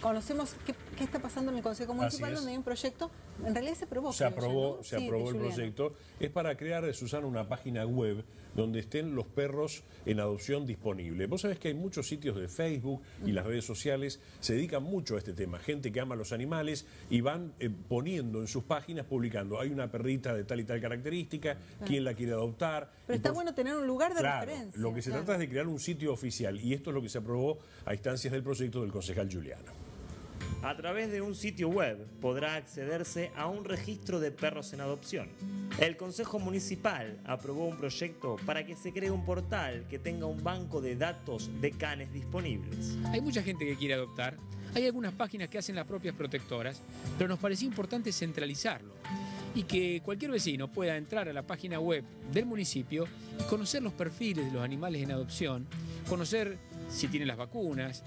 conocemos qué, está pasando en el Consejo Municipal, donde hay un proyecto, en realidad se aprobó. Se aprobó, se aprobó el proyecto. Es para crear, Susana, una página web donde estén los perros en adopción disponibles. Vos sabés que hay muchos sitios de Facebook y las redes sociales se dedican mucho a este tema. Gente que ama los animales y van eh, poniendo en sus páginas, publicando, hay una perrita de tal y tal característica, quién la quiere adoptar. Pero está bueno tener un lugar de claro, referencia. Lo que se trata es de crear un sitio oficial y esto es lo que se aprobó a instancias del proyecto del concejal Juliano. A través de un sitio web podrá accederse a un registro de perros en adopción. El Consejo Municipal aprobó un proyecto para que se cree un portal que tenga un banco de datos de canes disponibles. Hay mucha gente que quiere adoptar, hay algunas páginas que hacen las propias protectoras, pero nos parecía importante centralizarlo y que cualquier vecino pueda entrar a la página web del municipio y conocer los perfiles de los animales en adopción, conocer si tienen las vacunas,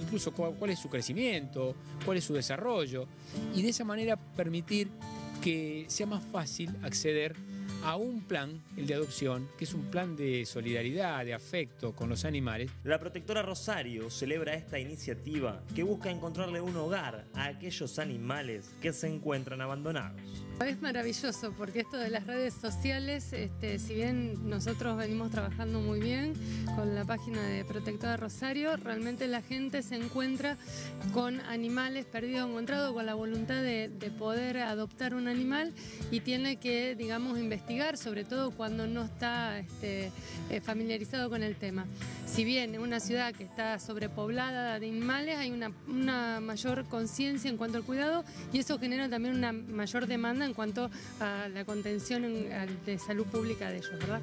incluso cuál, es su crecimiento, cuál es su desarrollo, y de esa manera permitir que sea más fácil acceder a un plan, el de adopción, que es un plan de solidaridad, de afecto con los animales. La protectora Rosario celebra esta iniciativa que busca encontrarle un hogar a aquellos animales que se encuentran abandonados. Es maravilloso porque esto de las redes sociales, este, si bien nosotros venimos trabajando muy bien con la página de Protectora Rosario, realmente la gente se encuentra con animales perdidos o encontrados, con la voluntad de, poder adoptar un animal y tiene que, digamos, investigar, sobre todo cuando no está este, eh, familiarizado con el tema. Si bien en una ciudad que está sobrepoblada de animales hay una, una mayor conciencia en cuanto al cuidado y eso genera también una mayor demanda en cuanto a la contención de salud pública de ellos, ¿verdad?